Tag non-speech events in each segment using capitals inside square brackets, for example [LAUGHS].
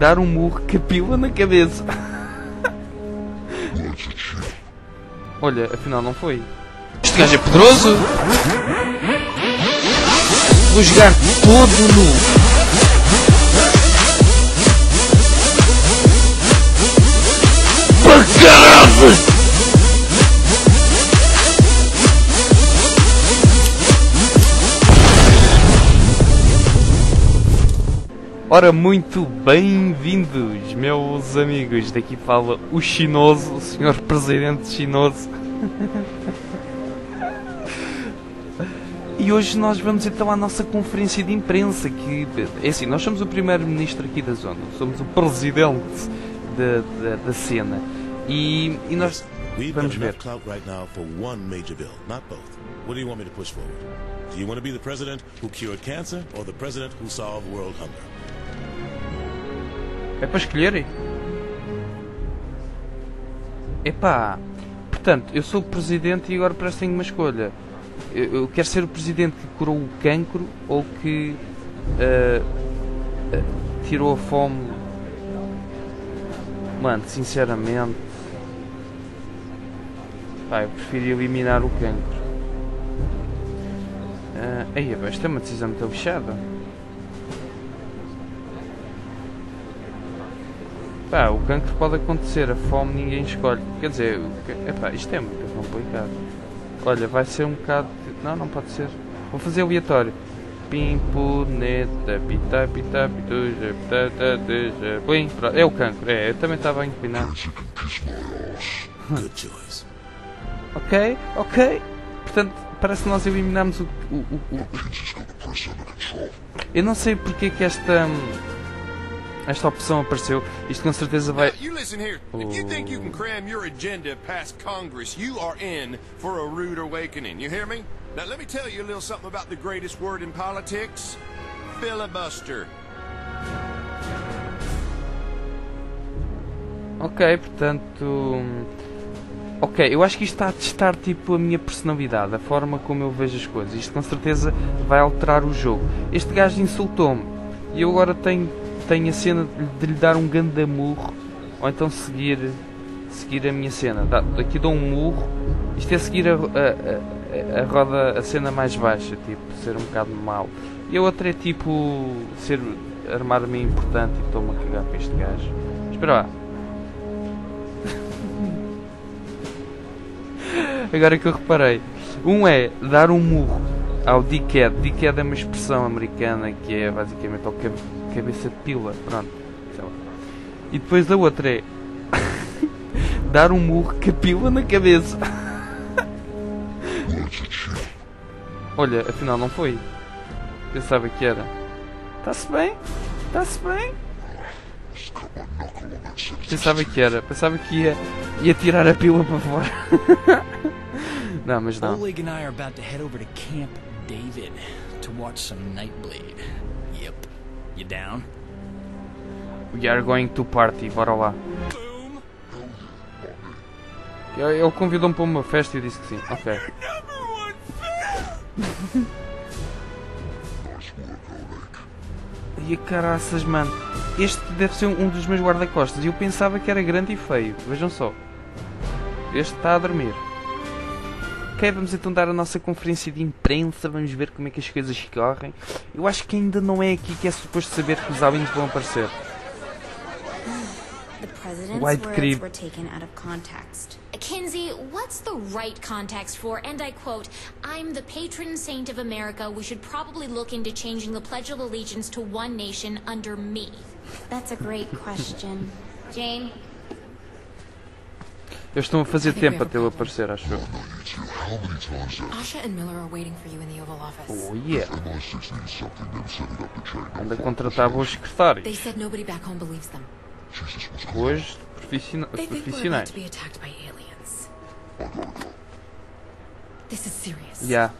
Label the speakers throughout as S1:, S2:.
S1: dar um murro capila na cabeça. Olha, afinal não foi.
S2: Este gajo é poderoso. Vou jogar todo nu. Para
S1: Ora, muito bem-vindos, meus amigos. Daqui fala o chinoso, o senhor presidente chinoso. E hoje nós vamos então à nossa conferência de imprensa, que é assim, nós somos o primeiro-ministro aqui da zona, somos o presidente da, da, da cena. E, e nós vamos ver.
S3: enough clout right now for one major bill, not both. What do you want me to push forward? Do you want to be the president who cured cancer or the president who solved world hunger?
S1: É para escolher? Epá, portanto, eu sou o presidente e agora parece que tenho uma escolha. Eu, eu quero ser o presidente que curou o cancro ou que ah, ah, tirou a fome. Mano, sinceramente. Pá, eu prefiro eliminar o cancro. Ah, aí, pá, isto é uma decisão muito lixada. Pá, o cancro pode acontecer, a fome ninguém escolhe. Quer dizer, epá, isto é muito complicado. Olha, vai ser um bocado. Não, não pode ser. Vou fazer aleatório. Pimpo, neta, pita, pita, pituja, pita, ta, tuja, plim. Pronto, É o cancro, é, eu também estava
S3: choice. [LAUGHS]
S1: Ok, ok. Portanto, parece que nós eliminamos o. o, o, o- Eu não sei porque é que esta. Esta opção apareceu. Isto com certeza vai.
S4: Now, you listen here. If you think you can cram your agenda past Congress, you are in for a rude awakening. You hear me? Now, let me tell you a little something about the greatest word in politics filibuster.
S1: Ok, portanto. Ok, eu acho que isto está a testar tipo a minha personalidade, a forma como eu vejo as coisas. Isto com certeza vai alterar o jogo. Este gajo insultou-me e eu agora tenho, tenho a cena de, lhe dar um grande murro ou então seguir, seguir a minha cena. Dá, aqui dou um murro. Isto é seguir a, a, a, a roda, a cena mais baixa, tipo, ser um bocado mau. E a outra é tipo ser armar-me importante e estou-me a cagar para este gajo. Espera lá. [LAUGHS] Agora que eu reparei. Um é dar um murro ao dickhead. Dickhead é uma expressão americana que é basicamente ao cab- cabeça de pila. Pronto. E depois a outra é [LAUGHS] dar um murro com a pila na cabeça. [LAUGHS] Olha, afinal não foi. Pensava que era. Está-se bem? Está-se bem? Pensava que era. Pensava que ia, ia tirar a pila para fora. [LAUGHS] não, mas não.
S5: Oleg and I are about to head over Camp David to watch Nightblade. You down?
S1: We are going to party, bora lá. Ele ele convidou-me para uma festa e eu disse que sim. Ok. E a caraças, mano. Este deve ser um dos meus guarda-costas. E eu pensava que era grande e feio. Vejam só. Este está a dormir. Ok, vamos então dar a nossa conferência de imprensa. Vamos ver como é que as coisas correm. Eu acho que ainda não é aqui que é suposto saber que os aliens vão aparecer. White
S6: context.
S7: Kinsey, what's the right context for, and I quote, I'm the patron saint of America. We should probably look into changing the Pledge of Allegiance to one nation under me.
S6: That's a great question. Jane,
S1: Eles estão a fazer tempo até eu aparecer, acho eu. Oh yeah! Anda a contratar bons secretários.
S8: They said nobody back home believes them.
S1: Hoje, profissionais. Profissionais. Yeah.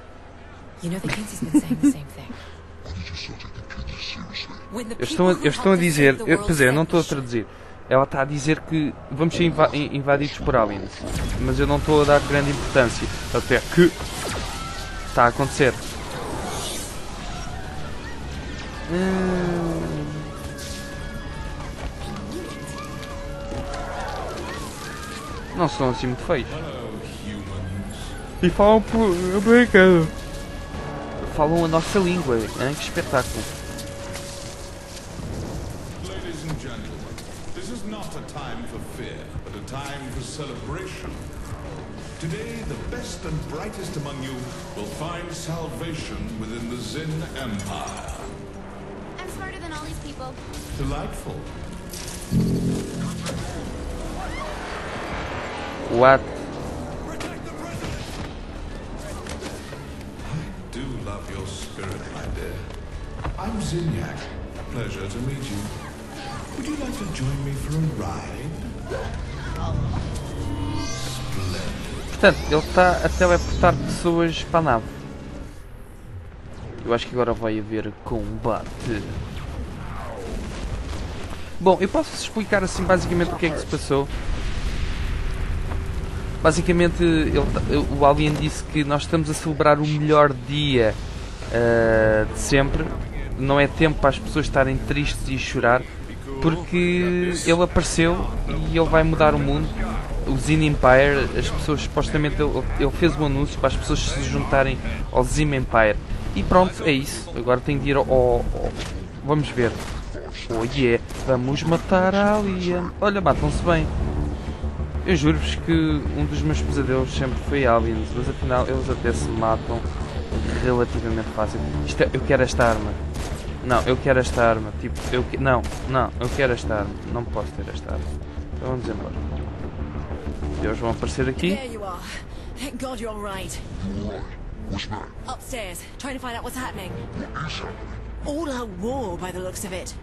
S1: Eles estão, a- eles estão a dizer. Eu, dizer, eu
S8: said
S1: não estou a traduzir ela está a dizer que vamos ser invadidos por aliens. Mas eu não estou a dar grande importância. Até que está a acontecer. Hum... Não são assim muito feios. E falam por americano. Falam a nossa língua. Hein? Que espetáculo.
S9: For celebration. Today, the best and brightest among you will find salvation within the Zin Empire.
S7: I'm smarter than all these people.
S9: Delightful.
S1: What?
S9: I do love your spirit, my dear. I'm Zinyak. Pleasure to meet you. Would you like to join me for a ride?
S1: Portanto, ele está a teleportar pessoas para a nave. Eu acho que agora vai haver combate. Bom, eu posso explicar assim basicamente o que é que se passou. Basicamente, ele, o Alien disse que nós estamos a celebrar o melhor dia uh, de sempre. Não é tempo para as pessoas estarem tristes e chorar, porque ele apareceu e ele vai mudar o mundo. O Zine Empire, as pessoas supostamente ele, ele fez um anúncio para as pessoas se juntarem ao Zine Empire. E pronto, é isso. Agora tem de ir ao. ao vamos ver. Oh yeah, vamos matar a Alien. Olha, matam-se bem. Eu juro-vos que um dos meus pesadelos sempre foi aliens, mas afinal eles até se matam relativamente fácil. Isto é, eu quero esta arma. Não, eu quero esta arma. Tipo, eu que... Não, não, eu quero esta arma. Não posso ter esta arma. Então vamos embora. Eles vão aparecer aqui.
S10: Thank God you're all right. Upstairs, trying to find out what's happening. All out war by the looks of it.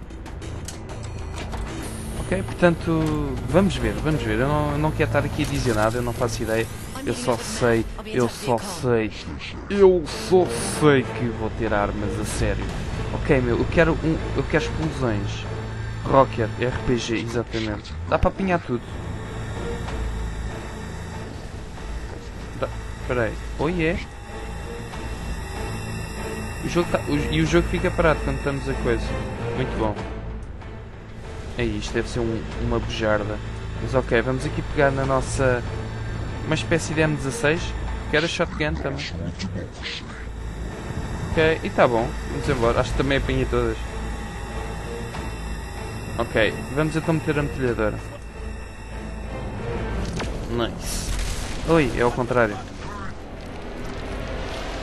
S1: Ok, portanto, vamos ver, vamos ver. Eu não, eu não quero estar aqui a dizer nada, eu não faço ideia. Eu só sei, eu só sei, eu só sei que vou ter armas a sério. Ok, meu, eu quero um, eu quero explosões. Rocket, RPG, exatamente. Dá para apanhar tudo. Peraí, oi oh, é? O jogo tá, o, e o jogo fica parado quando estamos a coisa. Muito bom. É isto, deve ser um, uma bujarda. Mas ok, vamos aqui pegar na nossa... Uma espécie de M16. Que era shotgun também. Ok, e tá bom. Vamos embora. Acho que também apanhei todas. Ok, vamos então meter a metralhadora. Nice. Oi, é ao contrário.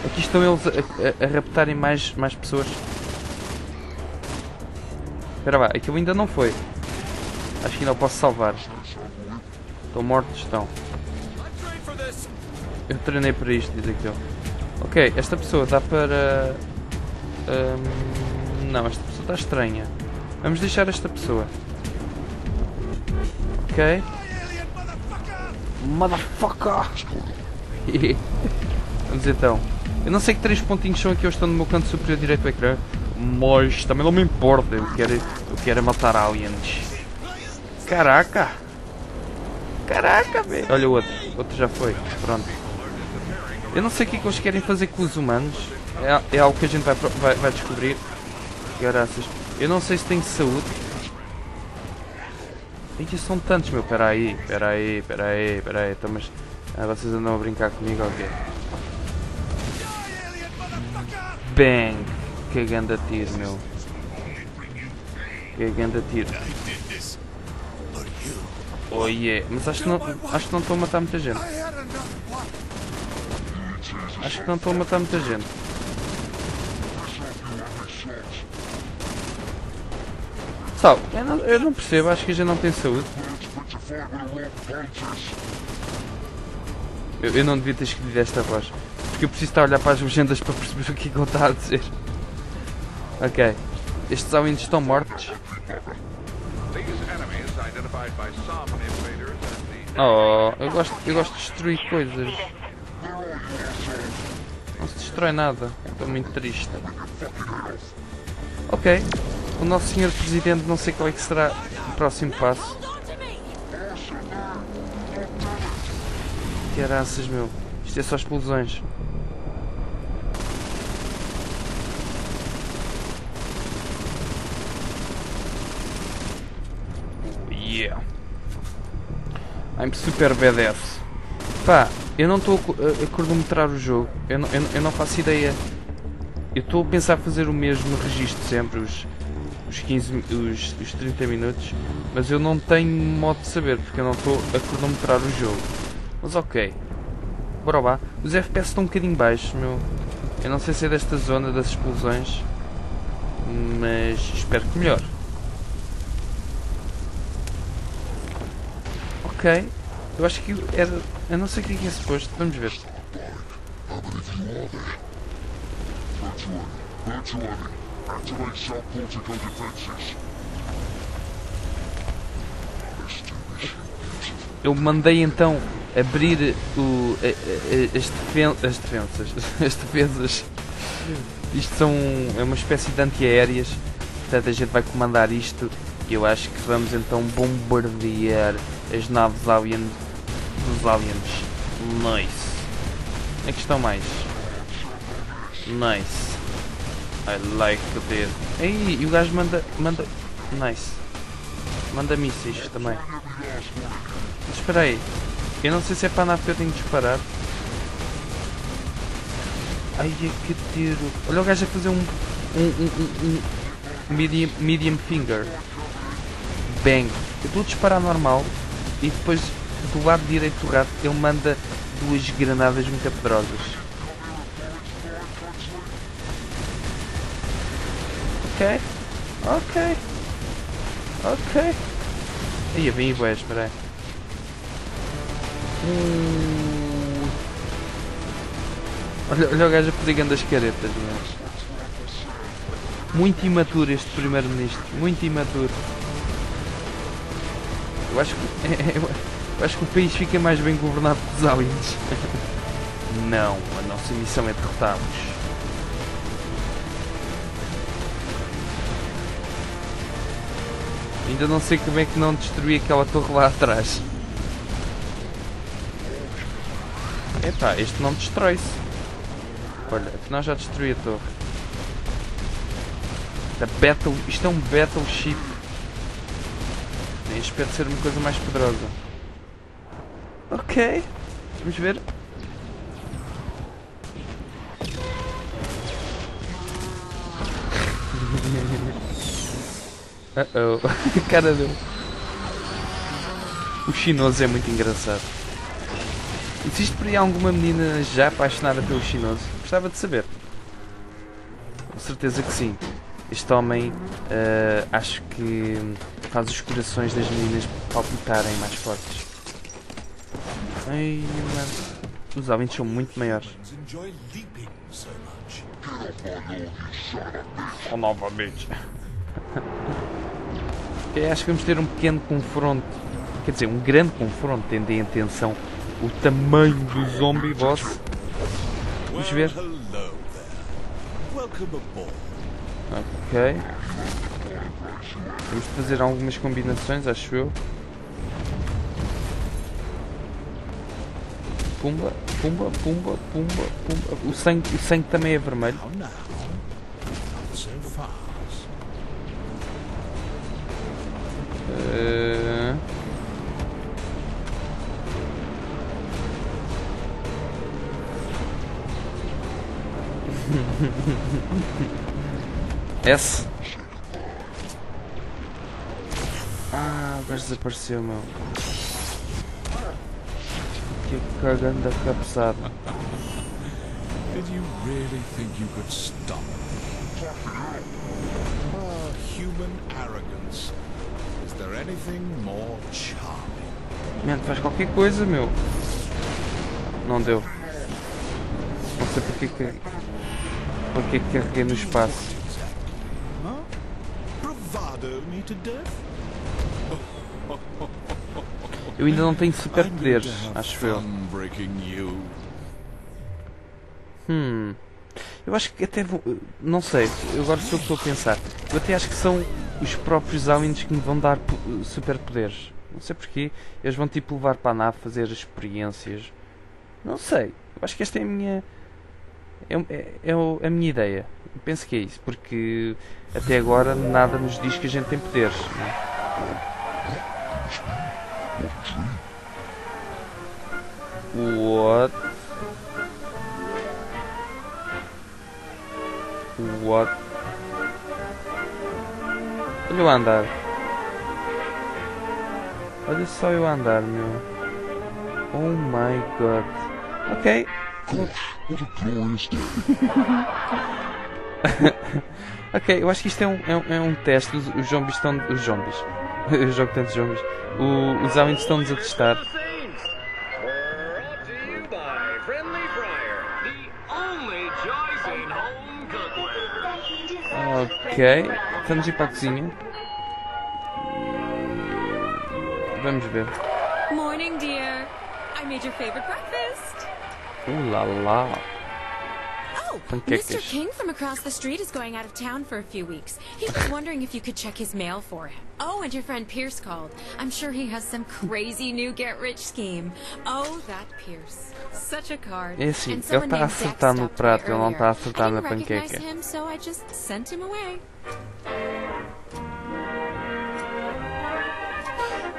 S1: Aqui estão eles a, a, a raptarem mais, mais pessoas. Espera lá, aquilo ainda não foi. Acho que ainda posso salvar. Estão mortos, estão. Eu treinei para isto, diz aquilo. Ok, esta pessoa dá para... Um, não, esta pessoa está estranha. Vamos deixar esta pessoa. Ok. Motherfucker! [LAUGHS] Vamos então. Eu não sei que três pontinhos são aqui ou estão no meu canto superior direito do ecrã. Mas também não me importa, eu quero, eu quero matar aliens. Caraca! Caraca, velho! Olha o outro, outro já foi, pronto. Eu não sei o que, é que eles querem fazer com os humanos. É, é algo que a gente vai, vai, vai descobrir. Graças. Eu não sei se tem saúde. E são tantos, meu. Pera aí, pera aí, pera aí, pera aí. Então, mas, ah, vocês andam a brincar comigo ou okay. quê? Bang! Que ganda tiro, meu. Que ganda tiro. Oh yeah. Mas acho que não acho que não estou a matar muita gente. Acho que não estou a matar muita gente. Pessoal, eu não, eu não percebo, acho que gente não tem saúde. Eu, eu não devia ter escolhido esta voz. Porque eu preciso estar a olhar para as legendas para perceber o que é que ele está a dizer. Ok. Estes aliens estão mortos. Oh, eu gosto, eu gosto de destruir coisas. Não se destrói nada. Estou muito triste. Ok. O nosso senhor presidente não sei qual é que será o próximo passo. Que araças, meu. Isto é só explosões. I'm super badass. Pá, eu não estou a, a cronometrar o jogo. Eu não, eu, eu não faço ideia. Eu estou a pensar fazer o mesmo registro sempre, os, os 15, mi- os, os 30 minutos. Mas eu não tenho modo de saber, porque eu não estou a cronometrar o jogo. Mas ok. Bora lá. Os FPS estão um bocadinho baixos, meu. Eu não sei se é desta zona das explosões. Mas espero que melhor. Ok. Eu acho que era. Eu não sei o que é que é suposto. Vamos ver. Eu mandei então abrir o, as, defen as defensas. [LAUGHS] As defesas. Isto são. é uma espécie de antiaéreas. Portanto a gente vai comandar isto. Eu acho que vamos então bombardear as naves alien dos aliens. Nice. Onde é que estão mais? Nice. I like this. Ei, e o gajo manda. manda. Nice. Manda mísseis também. Mas espera aí. Eu não sei se é para a nave que eu tenho que disparar. Ai, é que tiro. Olha o gajo a fazer um. um, um, um, um medium, medium finger. Bang. Eu estou a disparar normal e depois do lado direito do rato ele manda duas granadas muito poderosas. Ok. Ok. Ok. Aí, vem aí, espera aí. Uh. Olha, olha o gajo a fazer grandes caretas, meu. Muito imaturo este primeiro-ministro. Muito imaturo. Eu acho que. [LAUGHS] Eu acho que o país fica mais bem governado pelos aliens. [LAUGHS] Não, a nossa missão é derrotá-los. Ainda não sei como é que não destruí aquela torre lá atrás. Epá, este não destrói-se. Olha, afinal já destruí a torre. Da battle, isto é um battleship. Nem espero ser uma coisa mais poderosa. Ok, vamos ver. [LAUGHS] Uh oh, [LAUGHS] cara dele. O chinoso é muito engraçado. Existe por aí alguma menina já apaixonada pelo chinoso? Gostava de saber. Com certeza que sim. Este homem eh, acho que faz os corações das meninas palpitarem mais fortes. Ai, mano. Os aliens são muito maiores. Oh, novamente. [LAUGHS] Acho que vamos ter um pequeno confronto. Quer dizer, um grande confronto, tendo em atenção o tamanho do zombie boss. Vamos ver. Ok. Temos de fazer algumas combinações, acho eu. Pumba, pumba, pumba, pumba, pumba. O sangue, o sangue também é vermelho. Eh, [LAUGHS] S. Ah, o gajo desapareceu, meu. Que caganda cabeçada.
S9: Did you really think you could stop? Ah, human arrogance. Is there anything more charming?
S1: Mano, faz qualquer coisa, meu. Não deu. Não sei porque que. Porque que carreguei no espaço.
S9: Huh? Bravado me to death?
S1: Eu ainda não tenho superpoderes, acho eu. Hum. Eu acho que até vou. Não sei, eu agora sou o que estou a pensar. Eu até acho que são os próprios aliens que me vão dar po- superpoderes. Não sei porquê. Eles vão tipo levar para a nave fazer experiências. Não sei. Eu acho que esta é a minha. É, é, é a minha ideia. Eu penso que é isso. Porque até agora nada nos diz que a gente tem poderes. é? What? What? Olha a andar. Olha só eu andar, meu. Oh my god. Ok. [LAUGHS] ok, eu acho que isto é um, é um, é um teste. Os zombies estão. Os zombies. [LAUGHS] eu jogo tantos zombies. O, os aliens estão-nos a testar. Ok, estamos a ir para a cozinha. Vamos ver.
S8: Morning, dear. I made your favorite breakfast.
S1: Uh lá lá. Panquecas.
S10: Mr. King from across the street is going out of town for a few weeks. He was [LAUGHS] wondering if you could check his mail for him. Oh, and your friend Pierce called. I'm sure he has some crazy new get-rich scheme. Oh, that Pierce. Such a card.
S1: É assim,
S10: And
S1: ele
S10: someone
S1: está a
S10: named Dex
S1: acertar
S10: stopped by
S1: prato, ele não
S10: earlier.
S1: está a
S10: I didn't recognize
S1: panqueca.
S10: him, so I just sent him away.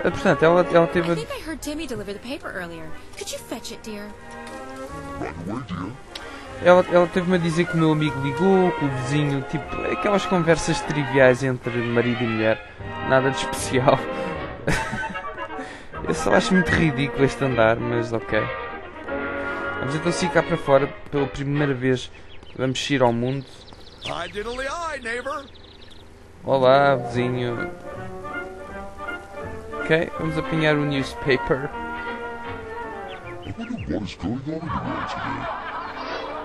S1: Portanto, ela, ela
S10: I
S1: teve a
S10: think I heard Timmy deliver the paper earlier. Could you fetch it, dear?
S1: Ela, ela teve-me a dizer que o meu amigo ligou, que o vizinho, tipo, aquelas conversas triviais entre marido e mulher, nada de especial. [LAUGHS] Eu só acho muito ridículo este andar, mas ok. Vamos então sair cá para fora, pela primeira vez vamos ir ao mundo. Olá, vizinho. Ok, vamos apanhar o newspaper.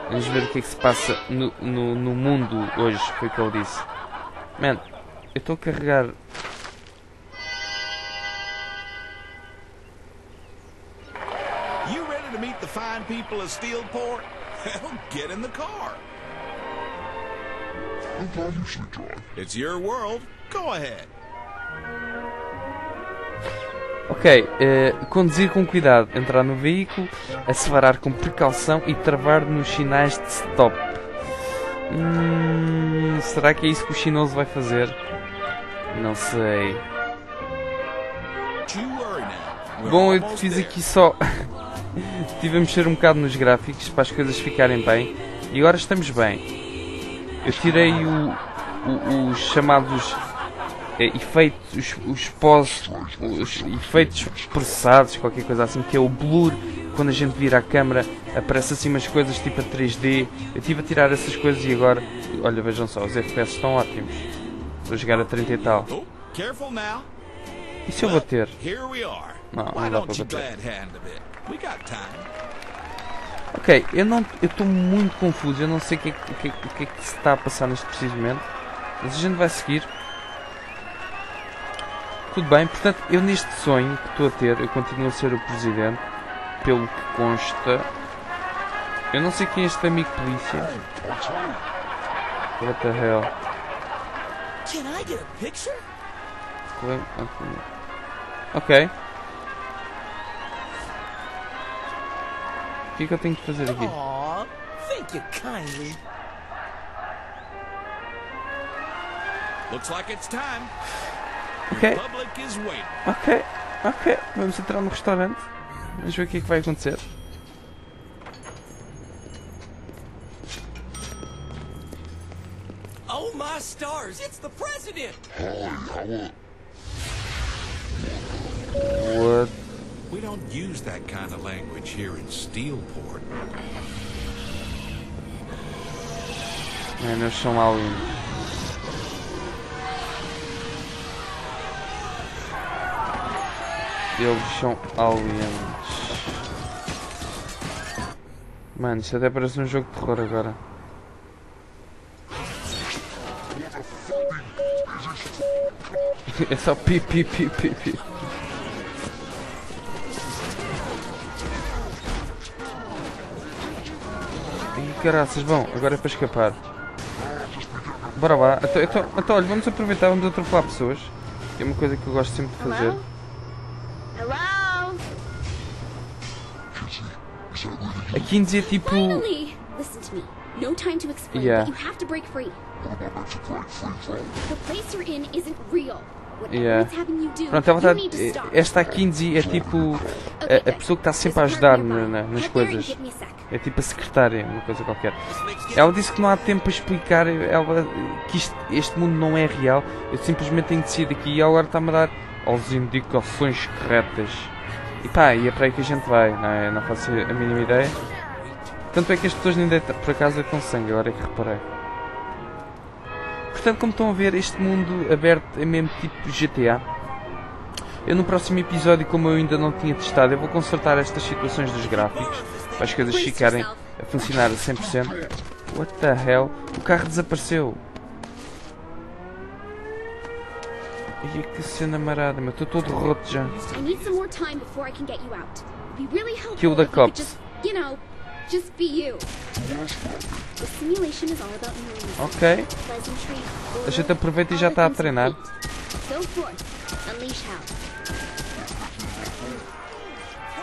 S1: Vamos ver o que é que se passa no, no, no mundo hoje, foi o que ele disse. Man, eu estou a carregar.
S9: You ready to meet the fine people of Steelport? Well, [LAUGHS] get in the car. It's your world. Go ahead.
S1: Ok, eh, conduzir com cuidado, entrar no veículo, acelerar com precaução e travar nos sinais de stop. Hum, será que é isso que o chinoso vai fazer? Não sei. Bom, eu fiz aqui só. [LAUGHS] Estive a mexer um bocado nos gráficos para as coisas ficarem bem e agora estamos bem. Eu tirei o, o- os chamados efeitos, os, pós, os efeitos processados, qualquer coisa assim, que é o blur. Quando a gente vira a câmera, aparece assim umas coisas tipo a 3D. Eu estive a tirar essas coisas e agora, olha, vejam só, os FPS estão ótimos. Estou a jogar a 30 e tal.
S9: Oh.
S1: E se eu bater? Não, não dá para bater. Ok, eu não, eu estou muito confuso, eu não sei o que, é que- que, é que é que se está a passar neste preciso momento, mas a gente vai seguir. Tudo bem, portanto, eu neste sonho que estou a ter, eu continuo a ser o presidente, pelo que consta. Eu não sei quem é este amigo polícia. What the hell?
S10: Can I get a picture?
S1: Ok. O que é que eu tenho que fazer aqui?
S10: Thank you kindly.
S9: Looks like it's time.
S1: Ok. Ok, ok. Vamos entrar no restaurante. Vamos ver o que é que vai acontecer.
S10: Oh my stars, it's the president!
S1: What?
S9: We don't use that kind of language here in Steelport.
S1: Eles são aliens. Eles são aliens. Mano, isto até parece um jogo de terror agora. [LAUGHS] É só pi pi pi pi pi. Caraças, bom, agora é para escapar. Bora lá. Então, então, então, olha, vamos aproveitar, vamos atropelar pessoas. É uma coisa que eu gosto sempre de fazer. A Kinsey é tipo.
S6: Finally! Listen to me. No time to explain,
S1: Yeah.
S6: but you have to break free. The place you're in isn't real.
S1: Yeah. Pronto, ela tá,
S6: stop.
S1: esta a Kinsey é tipo a, a pessoa que está sempre a ajudar na- na- nas coisas. É tipo a secretária, uma coisa qualquer. Ela disse que não há tempo para explicar ela, que isto- este mundo não é real. Eu simplesmente tenho de sair daqui e ela agora está-me a dar as indicações corretas. E pá, e é para aí que a gente vai, não é? Não faço a mínima ideia. Tanto é que as pessoas nem deitam, por acaso deitam sangue, agora é que reparei. Portanto, como estão a ver, este mundo aberto é mesmo tipo GTA. Eu no próximo episódio, como eu ainda não tinha testado, eu vou consertar estas situações dos gráficos para as coisas ficarem a funcionar a 100%. What the hell? O carro desapareceu. Ai, que cena marada, meu. Estou todo roto já. Kill the cops.
S6: just, you know, just be you. The simulation is all about moments,
S1: Ok. A gente aproveita e já está a treinar.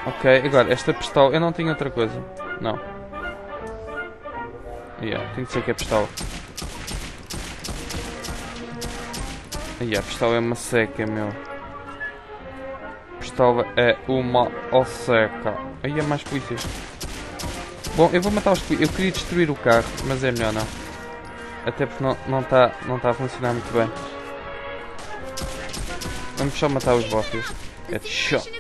S1: Ok, agora esta pistola. Eu não tenho outra coisa. Não. Yeah, tem que ser que é pistola. Yeah, a pistola é uma seca, meu. Pistola é uma seca. Aí é mais polícias. Bom, eu vou matar os polícias. Eu queria destruir o carro, mas é melhor não. Até porque não está não tá, não tá a funcionar muito bem. Vamos só matar os bosses. Headshot.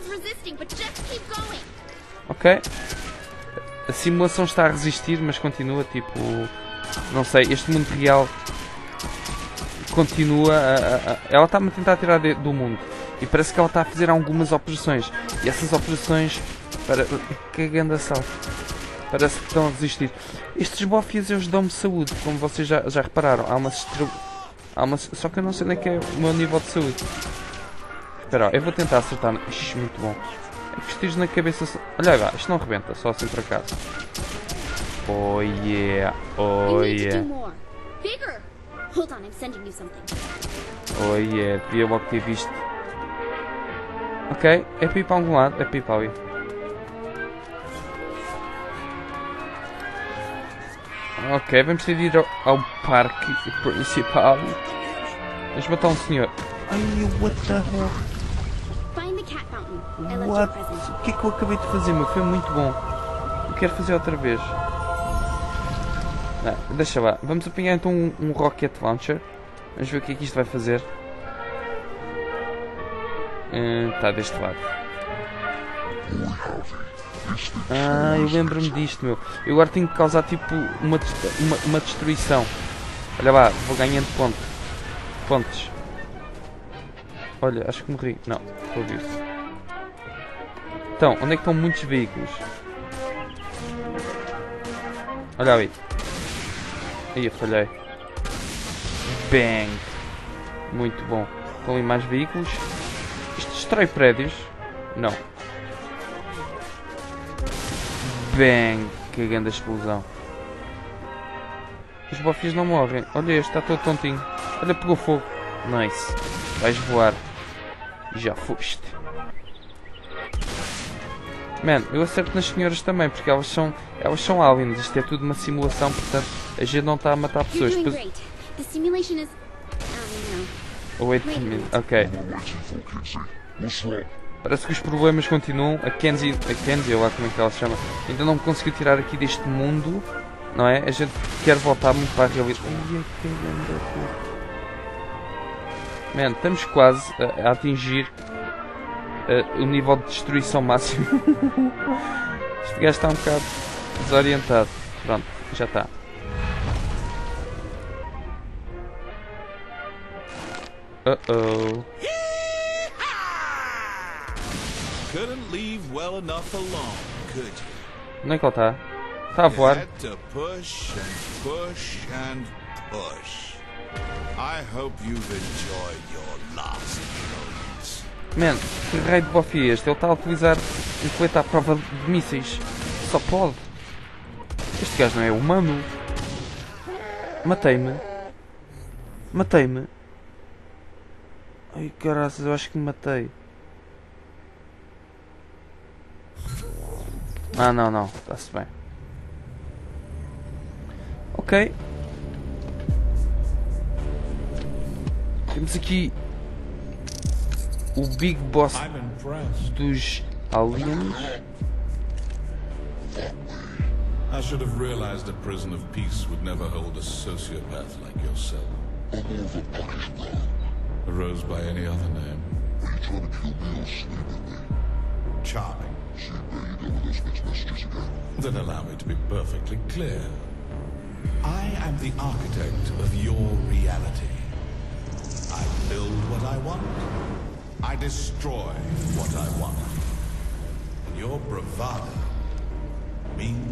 S1: Ok. A simulação está a resistir, mas continua tipo. Não sei, este mundo real continua a. a- a- ela está-me a tentar tirar de- do mundo. E parece que ela está a fazer algumas operações. E essas operações. Para. Que grande assalto. Parece que estão a resistir. Estes bofias eles dão-me saúde, como vocês já, já repararam. Há uma, estru- há. Só que eu não sei nem que é o meu nível de saúde. Espera, ó, eu vou tentar acertar. Ixi, muito bom. É que na cabeça. Olha lá, isto não rebenta, só assim por acaso. Oh yeah, oh yeah.
S6: Hold on, I'm sending you something.
S1: oh yeah, devia logo ter visto. Ok, é para ir para algum lado, é para ir para ali. Ok, vamos ter de ir ao, ao parque principal. Vamos matar um senhor. Ai, what the hell? What? O que é que eu acabei de fazer, meu? Foi muito bom. Eu quero fazer outra vez. Não, deixa lá. Vamos apanhar então um, um Rocket Launcher. Vamos ver o que é que isto vai fazer. Está deste lado. Ah, eu lembro-me disto, meu. Eu agora tenho que causar tipo uma, uma, uma destruição. Olha lá, vou ganhando ponto. Pontos. Olha, acho que morri. Não, estou vivo. Então, onde é que estão muitos veículos? Olha aí. Aí eu falhei. Bang. Muito bom. Estão mais veículos. Isto destrói prédios? Não. Bang. Que grande explosão. Os bofias não morrem. Olha este, está todo tontinho. Olha, pegou fogo. Nice. Vais voar. Já foste. Man, eu acerto nas senhoras também, porque elas são, elas são aliens. Isto é tudo uma simulação, portanto, a gente não está a matar pessoas. Wait a minute. Ok. Parece que os problemas continuam. A Kenzie, a Kenzie, ou lá como é que ela se chama, ainda não me conseguiu tirar aqui deste mundo, não é? A gente quer voltar muito para a realidade. Ai, que grande puta. Man, estamos quase a, a atingir eh, o nível de destruição máximo. [LAUGHS] este gajo está um bocado desorientado. Pronto, já está. Uh oh.
S9: Couldn't leave well enough alone, could you?
S1: Onde é que ele está? Está a voar.
S9: To push and push and push. I hope you've enjoyed your last moments.
S1: Man, que raio de bofe é este? Ele está a utilizar um colete à prova de mísseis. Só pode. Este gajo não é humano. Matei-me. Matei-me. Ai caraças, eu acho que me matei. Ah não, não, está-se bem. Ok. Temos aqui o Big Boss dos aliens.
S9: I should have realized a prison of peace would never hold a sociopath like yourself. A rose by any other name.
S11: Are you trying to kill me or sleep with me?
S9: Charming.
S11: See where you go with those mixed messages again.
S9: Then allow me to be perfectly clear. I am the architect of your reality. I build what I want. I destroy what I want. And your bravado means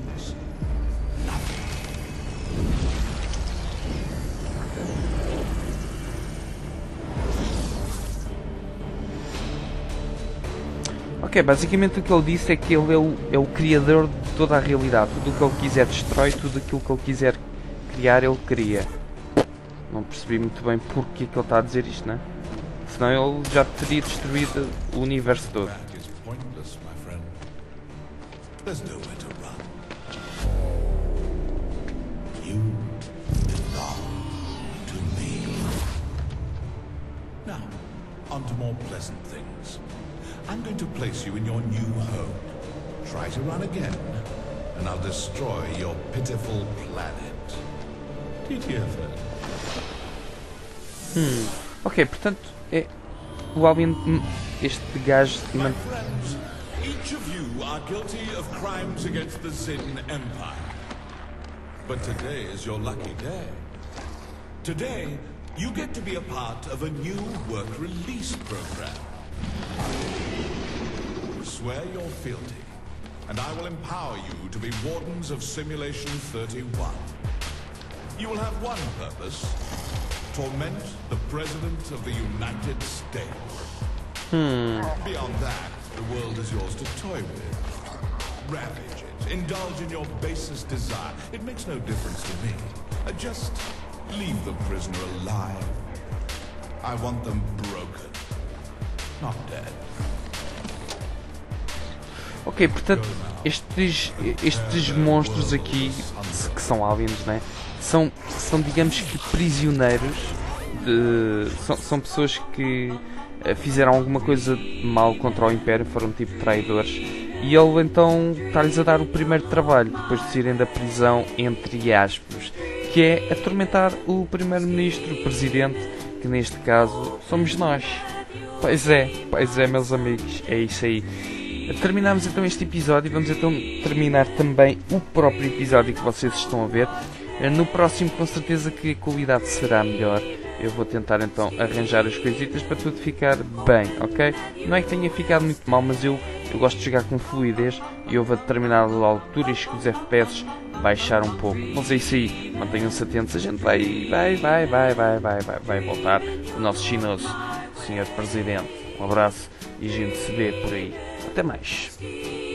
S1: Ok, basicamente o que ele disse é que ele é o, é o criador de toda a realidade. Tudo o que ele quiser destrói, tudo aquilo que ele quiser criar, ele cria. Não percebi muito bem porque que ele está a dizer isto, né? Senão ele já teria destruído o universo todo.
S9: On to more pleasant things. I'm going to place you in your new home. Try to run again, and I'll destroy your pitiful planet. Did you ever?
S1: Hum. Ok, portanto, é o Alien. Este gajo.
S9: My friends, each of you are guilty of crimes against the Zin Empire. But today is your lucky day. Today, you get to be a part of a new work release program. Swear your fealty, and I will empower you to be wardens of Simulation 31. You will have one purpose torment the President of the United States. Beyond that, the world is yours to toy with. Ravage it. Indulge in your basest desire. It makes no difference to me. Uh, just leave the prisoner alive. I want them broken, not dead.
S1: Ok, portanto, estes, estes monstros aqui, que são aliens, né? São, são digamos que prisioneiros, de, são, são pessoas que eh, fizeram alguma coisa mal contra o Império, foram tipo traidores. E ele então está-lhes a dar o primeiro trabalho, depois de saírem da prisão, entre aspas, que é atormentar o Primeiro-Ministro, o Presidente, que neste caso somos nós. Pois é, pois é, meus amigos, é isso aí. Terminamos então este episódio e vamos então terminar também o próprio episódio que vocês estão a ver. Eh, No próximo, com certeza que a qualidade será melhor. Eu vou tentar então arranjar as coisitas para tudo ficar bem, ok? Não é que tenha ficado muito mal, mas eu, eu gosto de jogar com fluidez e houve a determinadas alturas que os FPS baixaram um pouco. Mas é isso aí, mantenham-se atentos, a gente vai, vai, vai, vai, vai, vai, vai, vai voltar. O nosso chinoso, Sr. Presidente. Um abraço e a gente se vê por aí. Até mais.